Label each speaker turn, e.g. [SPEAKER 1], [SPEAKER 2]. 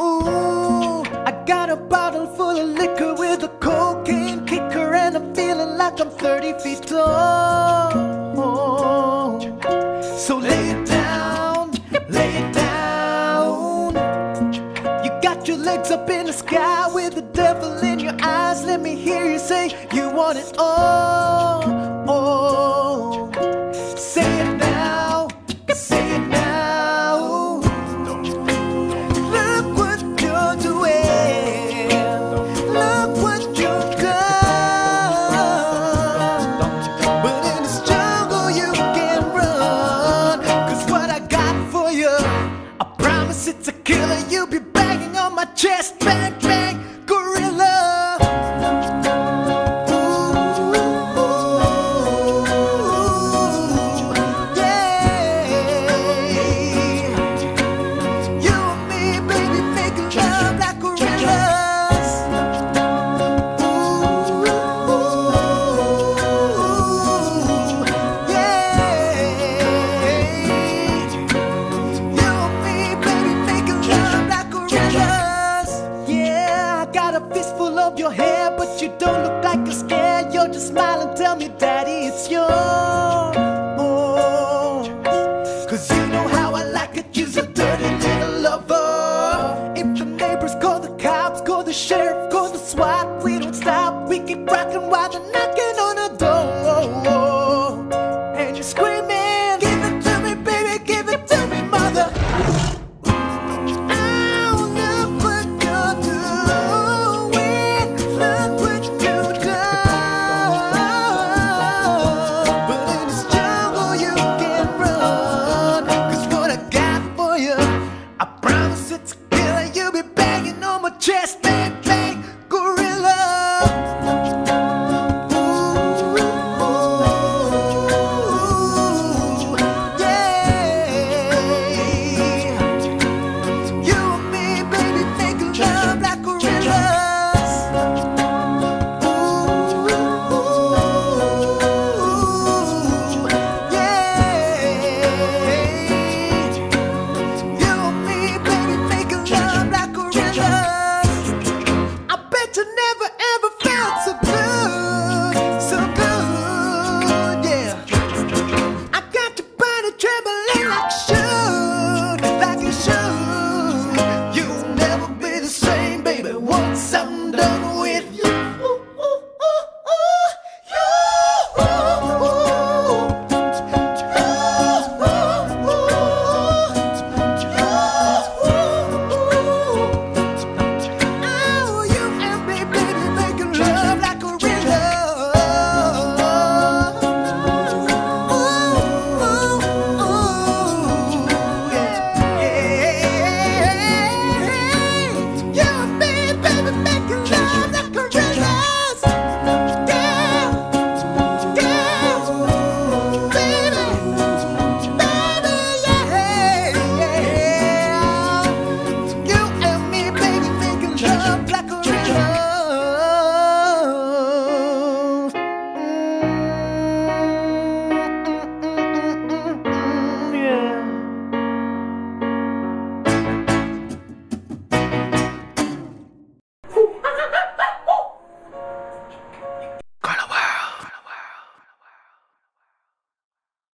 [SPEAKER 1] Ooh, I got a bottle full of liquor with a cocaine kicker, and I'm feeling like I'm 30 feet tall. So lay it down, lay it down. You got your legs up in the sky with the devil in your eyes. Let me hear you say you want it all. Oh, banging fistful of your hair, but you don't look like you're scared. You're just smiling, tell me, Daddy, it's yours. Cause you know how I like it, you're a dirty little lover. If the neighbors call the cops, call the sheriff, call the SWAT, we don't stop, we keep rocking. chest